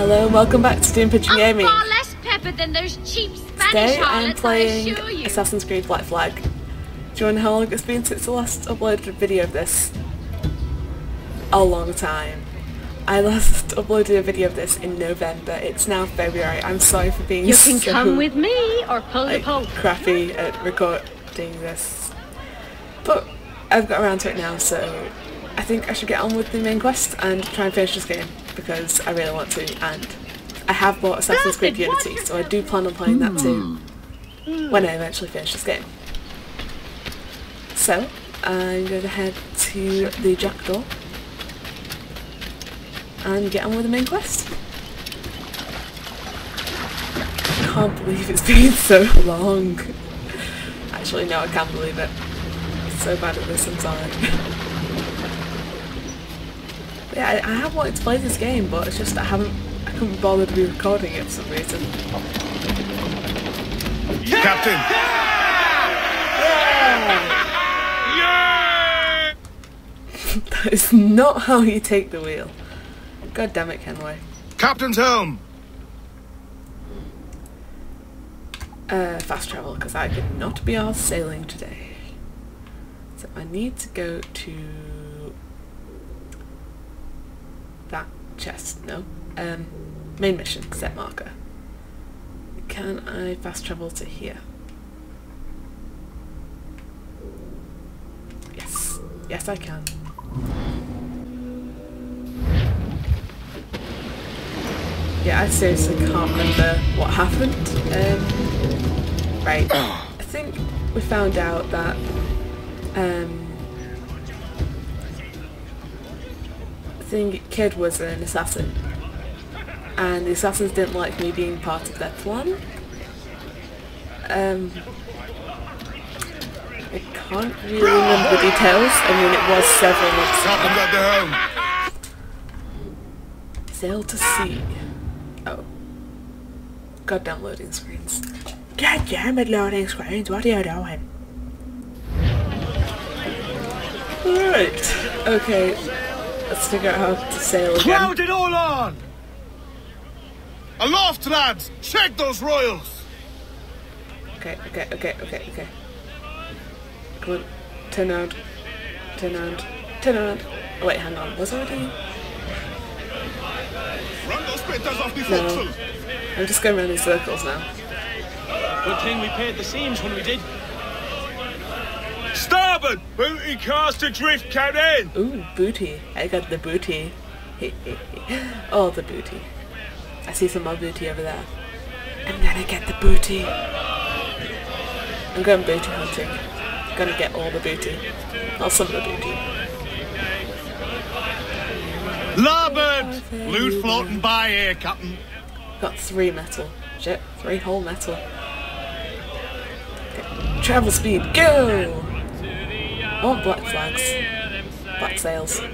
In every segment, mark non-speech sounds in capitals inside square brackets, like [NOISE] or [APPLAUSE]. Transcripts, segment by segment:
Hello, welcome back to Doom Pigeon I'm Gaming. far less peppered than those cheap Spanish Today I'm playing. Assassin's Creed Black Flag. Do you know how long it's been since the last uploaded video of this? A long time. I last [LAUGHS] uploaded a video of this in November. It's now February. I'm sorry for being You can so come with me or pull like, the poke. crappy at recording this. But I've got around to it now, so I think I should get on with the main quest and try and finish this game because I really want to. And I have bought Assassin's Creed Unity, so I do plan on playing that too hmm. when I eventually finish this game. So I'm going to head to the Jackdaw and get on with the main quest. I can't believe it's [LAUGHS] been so long. Actually, no, I can't believe it. I'm so bad at this, I'm sorry. [LAUGHS] yeah, I, I have wanted to play this game, but it's just I haven't, I couldn't bother to be recording it for some reason. Captain! [LAUGHS] That is not how you take the wheel. God damn it, Kenway. Captain's helm! Uh, fast travel, because I could not be all sailing today. So I need to go to that chest. No, um, main mission set marker. Can I fast travel to here? Yes, yes I can. Yeah, I seriously can't remember what happened. Um, right. [COUGHS] I think we found out that um, I think Kidd was an assassin, and the assassins didn't like me being part of their plan. Um, I can't really remember the details. I mean, it was several months ago. Captain's at the helm! Sail to sea. Oh. Goddamn loading screens. God damn it, loading screens, what are you doing? Alright. Okay. Let's figure out how to sail again. Crowd it all on! Aloft, lads! Check those royals! Okay, okay, okay, okay, okay. Come on. Turn around. Turn around. Turn around. Oh, wait, hang on. Was I already? Run those spitters off the No. I'm just going around in circles now. Good thing we paid the seams when we did. Booty cast adrift, Captain! Ooh, booty. I got the booty. [LAUGHS] oh, the booty. I see some more booty over there. I'm gonna get the booty. I'm going booty hunting. Gonna get all the booty. Not some of the booty. Larboard! Loot floating by here, Captain. Got three metal. Shit, three whole metal. Okay. Travel speed, go! I want black flags. Black sails. Oh,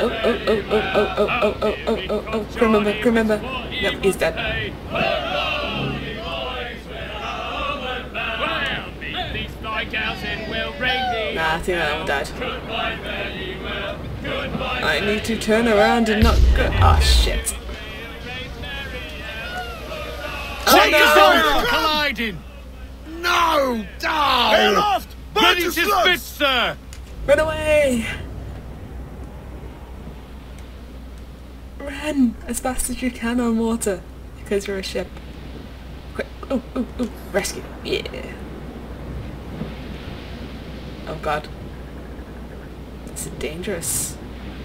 oh, oh, oh, oh, oh, oh, oh, oh, oh, oh, crew member, crew member. Yep, he's dead. Nah, I think that one died. I need to turn around and not go. Oh shit. Take no! us on! Colliding! No! Down! Hey, aloft! Ready to sir! Run away! Run as fast as you can on water because you're a ship. Quick! Oh, oh, oh! Rescue! Yeah! Oh god. It's a dangerous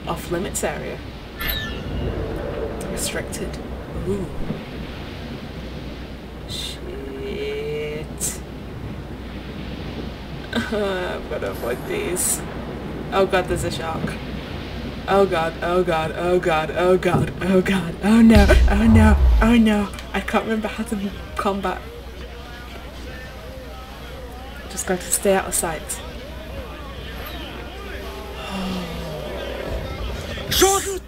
off limits area. Restricted. Ooh. Shit. [LAUGHS] Got to avoid these. Oh god, there's a shark. Oh god, oh god, oh god, oh god, oh god, oh no, oh no, oh no. I can't remember how to combat. Just got to stay out of sight. Short!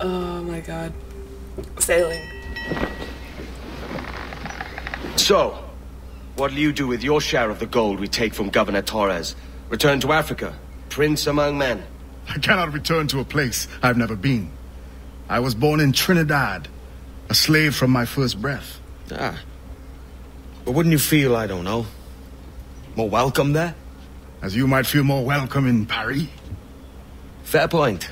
Oh my god. Sailing. So, what'll you do with your share of the gold we take from Governor Torres? Return to Africa? Prince among men? I cannot return to a place I've never been. I was born in Trinidad, a slave from my first breath. Ah. But wouldn't you feel, I don't know, more welcome there? As you might feel more welcome in Paris. Fair point.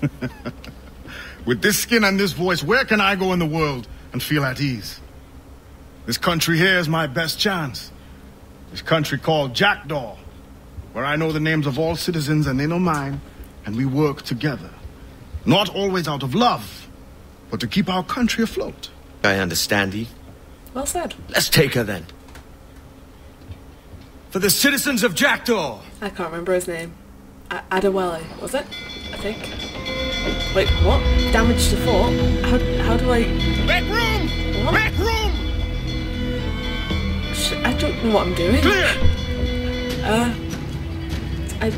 [LAUGHS] With this skin and this voice, where can I go in the world and feel at ease? This country here is my best chance. This country called Jackdaw, where I know the names of all citizens and they know mine, and we work together. Not always out of love, but to keep our country afloat. I understand ye. Well said. Let's take her then. For the citizens of Jackdaw! I can't remember his name. A- Adewale, was it? I think. Wait, what? Damage to fort? How, how do I... Make room! What? Make room! I don't know what I'm doing. Clear! Uh... I...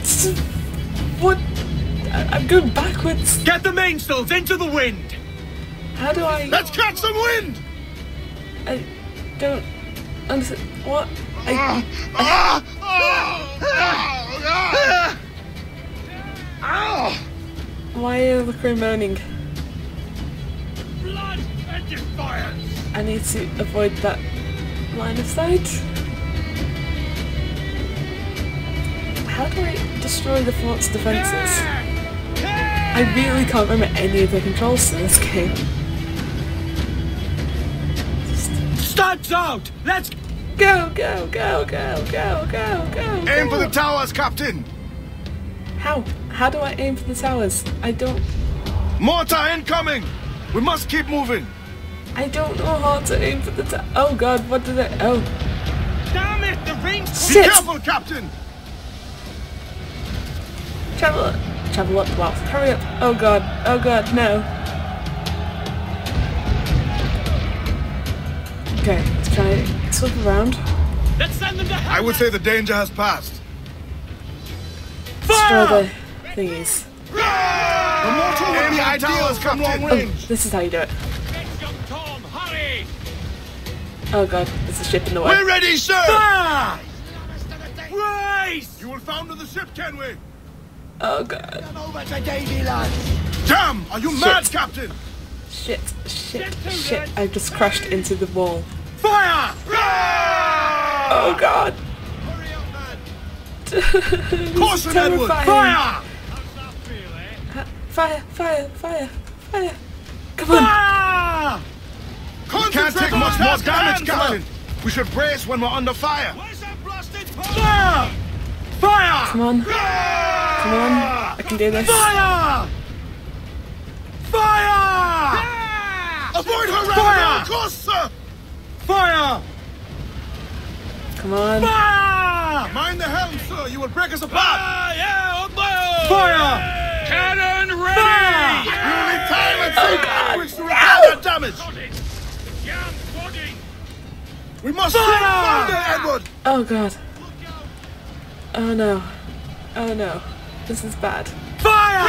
S- What? I, I'm going backwards. Get the mainsails into the wind! How do I... Let's catch some wind! I don't understand. What? I, why are the crew moaning? Blood and defiance! I need to avoid that line of sight. How do I destroy the fort's defences? I really can't remember any of the controls to this game. Studs out! Let's go, go, go, go, go, go, go. Aim for the towers, Captain! How? How do I aim for the towers? I don't. Mortar incoming! We must keep moving! I don't know how to aim for the. Ta- oh God! What did I? Oh damn it! The ring's Be shit! careful, Captain! Travel up. Travel up, Wow. Hurry up. Oh god. Oh god, no. Okay, let's try swap around. Let's send them to hell! I would say the danger has passed. Destroy the thingies. The mortar would be ideal from long Oh, this is how you do it. Oh god, there's a ship in the way. We're ready, sir! Fire! Race! You will founder the ship, can we? Oh god. Damn! Are you mad, Captain? Shit, shit, shit. I just crashed into the wall. Fire! Oh god. [LAUGHS] Caution, Edward! terrifying. Fire! Fire, fire, fire, fire. Come on. Fire! We can't take much more damage. Captain! We should brace when we're under fire! Where's that blasted Fire! Fire! Come on. Come on. I can do this. Fire! Fire! Avoid her Fire! roundabout course, sir! Fire! Come on. Fire! Mind the helm, sir! You will break us apart! Fire! Cannon ready! Fire! We will need time and Oh, save God. language to repair that damage! Yam pudding! We must Fire! save Edward! Oh god. Oh no. Oh no. This is bad. Fire!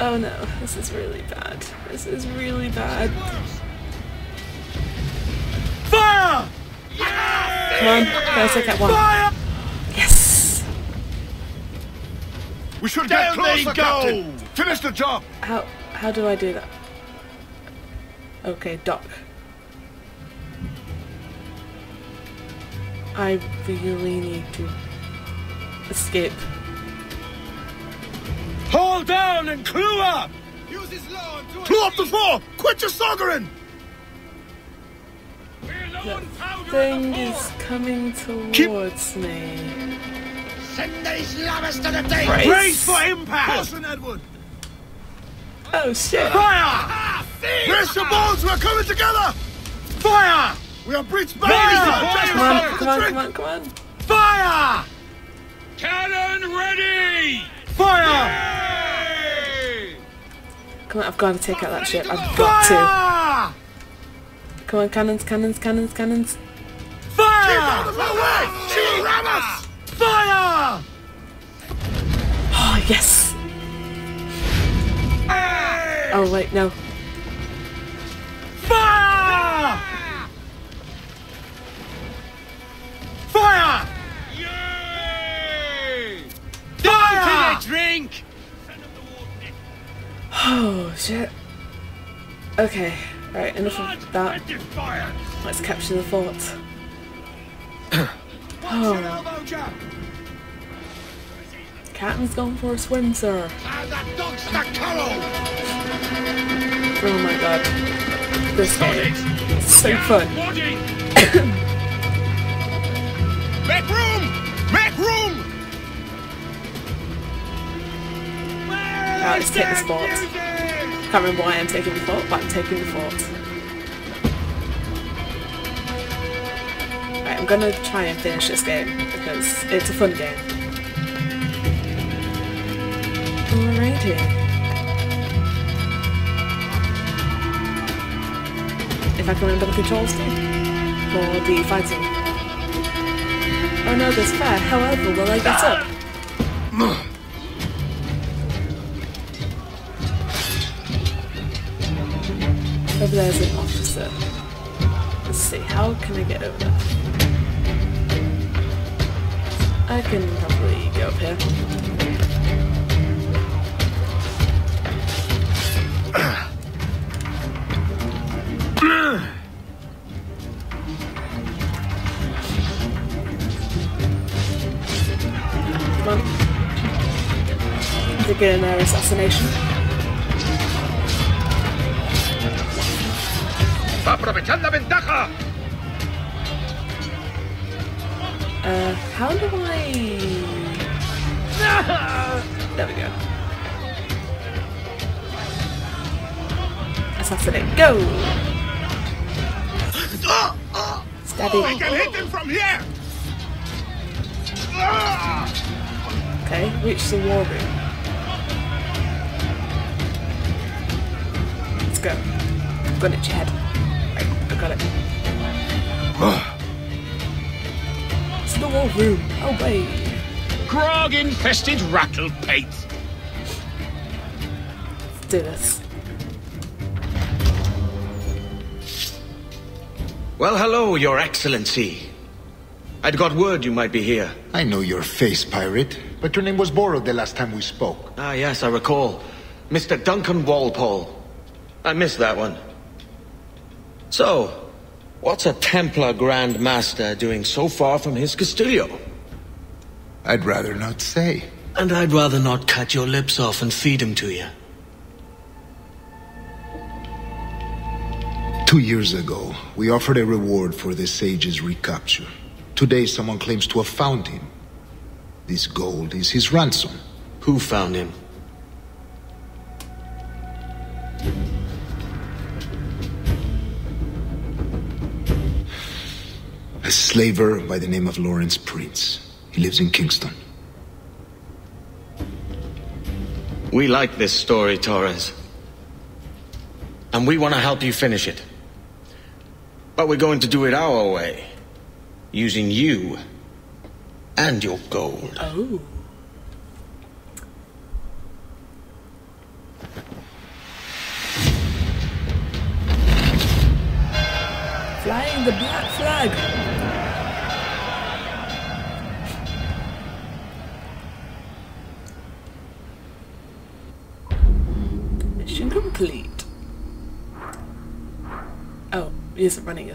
Oh no. This is really bad. This is really bad. Fire! Come on. Can I take out one? Fire! Yes. We should Down get they closer, go. Captain! Finish the job! How how do I do that? Okay, dock. I really need to escape. Hold down and clue up! Use his law and do Clue up the fore! Quit your soggering! The thing is coming towards me. Send these lammers to the day! Brace. Brace for impact! Caution, Edward! Oh shit. Fire! Brace your bones! We're coming together! Fire! We are breached Fire! back! Come on, come on, come on, come on. Fire! Cannon ready! Fire! Come on, I've got to take out that ship. I've got to. Come on, cannons, cannons, cannons, cannons. Fire! Keep out Away! She will ram us! Fire! Oh yes. Oh wait, no. Fire! Fire! Yay! Fire! To the drink! Oh shit. Okay, right, enough of that. Let's capture the fort. [COUGHS] What's an oh. elbow jab? Captain's gone for a swim, sir. And that dog's Staccato! Oh my god. This game so fun. Make room! Make room! Now let's take this fort. Can't remember why I'm taking the fort, but I'm taking the fort. Right, I'm gonna try and finish this game because it's a fun game. Alrighty. Remember the controls. For the fighting. Oh no, there's fire. However, will I get up? Over there's an officer. Let's see, how can I get over there? I can probably go up here. Come on. To get an air assassination. ¡Aprovechad la ventaja! Uh, how do I... There we go. Assassinate. Go! Stab oh, I it. can hit him from here! Okay, reach the war room. Let's go. Gun at your head. Right, I got it. It's the war room. Oh wait. Grog infested rattle pate! Let's do this. Well, hello, Your Excellency. I'd got word you might be here. I know your face, pirate, but your name was borrowed the last time we spoke. Ah, yes, I recall. Mr. Duncan Walpole. I missed that one. So, what's a Templar Grand Master doing so far from his Castillo? I'd rather not say. And I'd rather not cut your lips off and feed him to you. Two years ago, we offered a reward for the sage's recapture. Today, someone claims to have found him. This gold is his ransom. Who found him? A slaver by the name of Lawrence Prince. He lives in Kingston. We like this story, Torres. And we want to help you finish it. But we're going to do it our way. Using you and your gold. Oh. Isn't running.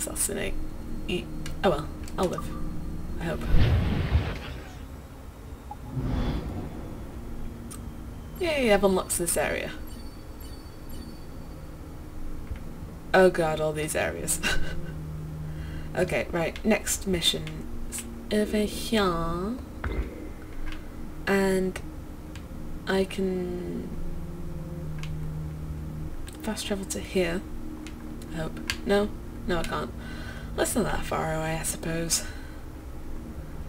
He, oh well, I'll live. I hope. Yay, I've unlocked this area. Oh god, all these areas. [LAUGHS] okay, right, next mission. is Over here. And I can fast travel to here. I hope. No? No, I can't. That's not that far away, I suppose.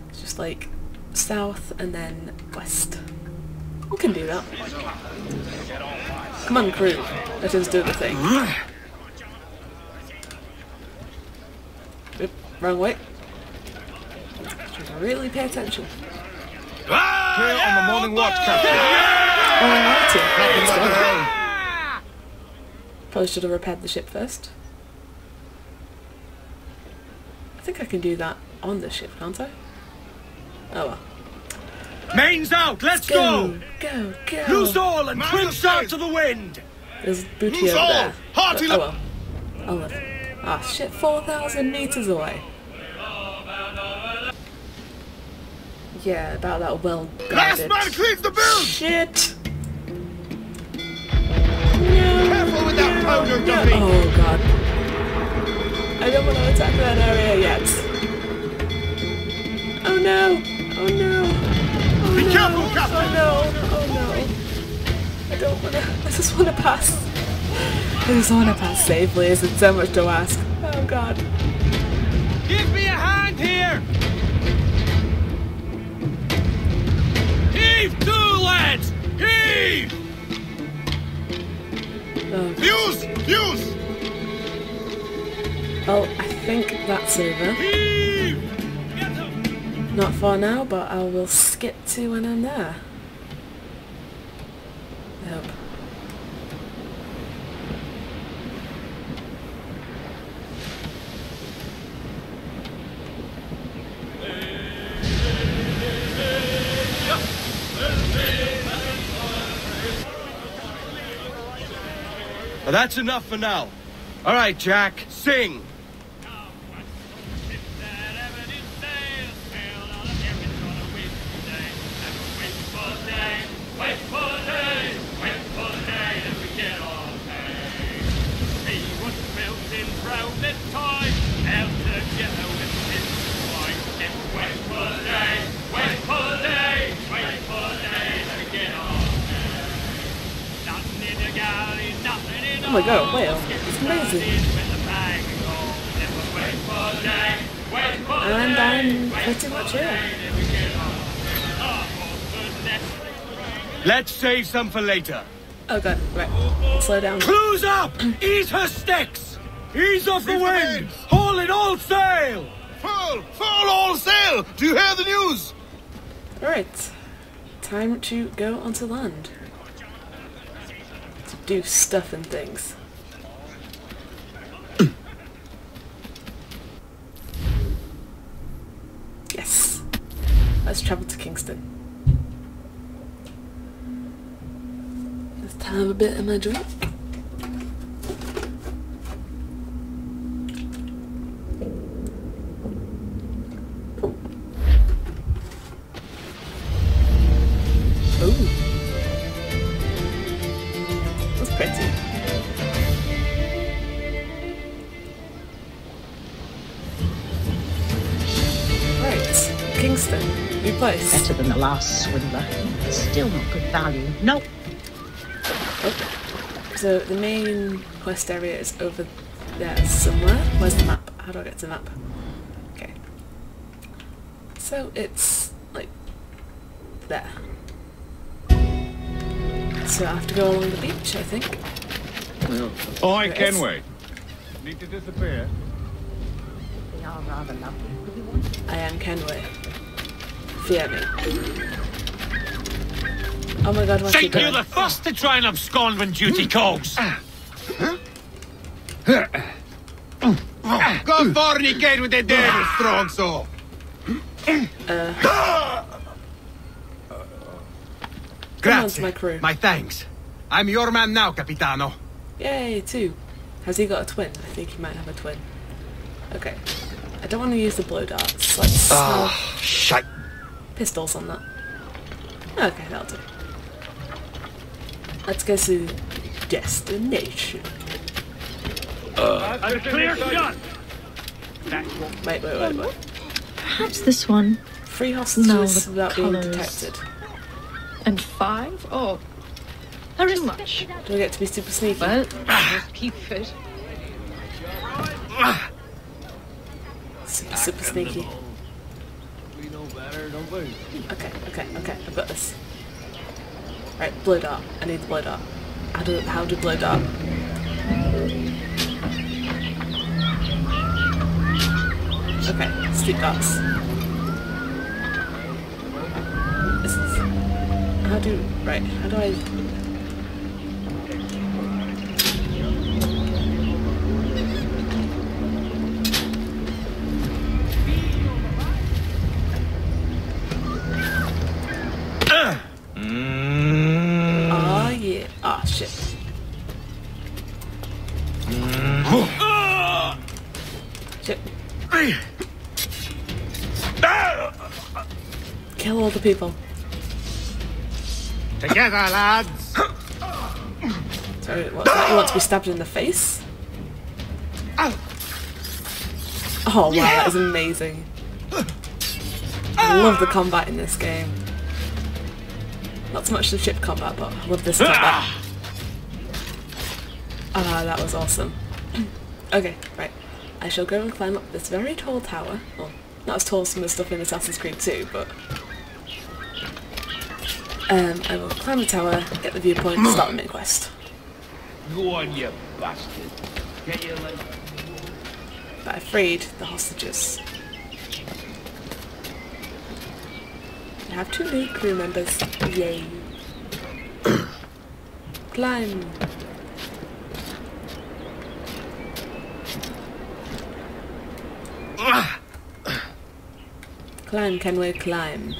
It's just like south and then west. We can do that. Come on, crew. Let us do the thing. Oop, wrong way. Should really pay attention. Clear on the morning watch, Captain. Alrighty, let's go. Probably should have repaired the ship first. I think I can do that on the ship, can't I? Oh well. Mains out, let's go! Go, go, go. Loose all and Man trim the start to the wind! There's booty Loose over all! there. Hearty But- oh well. I'll live. Ah shit, 4,000 meters away. Yeah, about that well Last guarded. man cleans the build! Shit! Careful with that powder, Duffy! Oh god. I don't want to attack that area yet. Oh no! Oh no! Oh Be no. careful, Oh no! Oh no! I don't want to. I just want to pass. I just want to pass safely. Is it so much to ask? Oh god. Give me a hand here! Heave to, lads! Heave! Oh. Fuse! Fuse! Well, I think that's over. Not far now, but I will skip to when I'm there. That's enough for now. All right, Jack, sing. My god, a whale. It's amazing. And I'm pretty much here. Let's save some for later. Oh god, right. Slow down. Clues up! [CLEARS THROAT] Ease her sticks! Ease off the wind! Haul it all sail! Full! Full all sail! Do you hear the news? Alright. Time to go onto land. Do stuff and things. [CLEARS THROAT] yes. Let's travel to Kingston. Let's have a bit of my drink. Better than the swindler. Still not good value. No. Nope. So the main quest area is over there somewhere. Where's the map? How do I get to the map? Okay. So it's like there. So I have to go along the beach, I think. Oi, Yes. Kenway. Need to disappear. They are rather lovely. Would you want I am Kenway. Fear me. Oh my god, what's he Think you're the first to try and abscond when duty calls. Go fornicate with the devil, strong soul. Uh. Come on to my crew. My thanks. I'm your man now, Capitano. Yay, two. Has he got a twin? I think he might have a twin. Okay. I don't want to use the blow darts. Let's ah, have Shite. Pistols on that. Okay, that'll do. Let's go to destination. Uh. clear shot! Wait, wait, wait, wait. Perhaps this one. Three hostages the without being colours. detected. And five? Oh, very much. Do I get to be super sneaky? Well, just keep fit. Super, super sneaky. Okay, okay, okay. I've got this. Right, blow dart. I need the blow dart. How do how do blow dart? Okay, street darts. How do right? How do I? Kill all the people. Together, lads. So what's that? You want to be stabbed in the face? Oh wow, that is amazing. I love the combat in this game. Not so much the ship combat, but I love this combat. Ah, that was awesome. [CLEARS THROAT] okay, right. I shall go and climb up this very tall tower. Well, not as tall as some of the stuff in Assassin's Creed 2, but... Um, I will climb the tower, get the viewpoint, start the main quest. Go on, you bastard. Get your leg. But I freed the hostages. I have two new crew members. Yay. [COUGHS] Climb. [COUGHS] Climb, can we climb?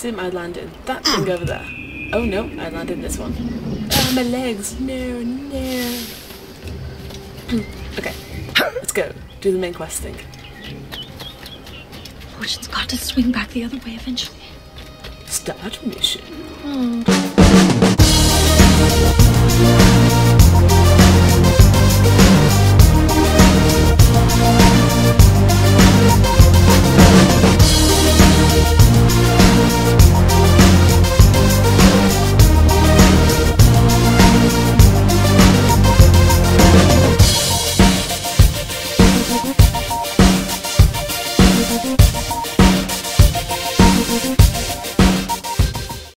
sim I landed. That thing over there. Oh no, I landed this one. Oh, my legs! No, no! [CLEARS THROAT] okay, let's go. Do the main quest thing. Fortune's got to swing back the other way eventually. Start mission. Hmm. Música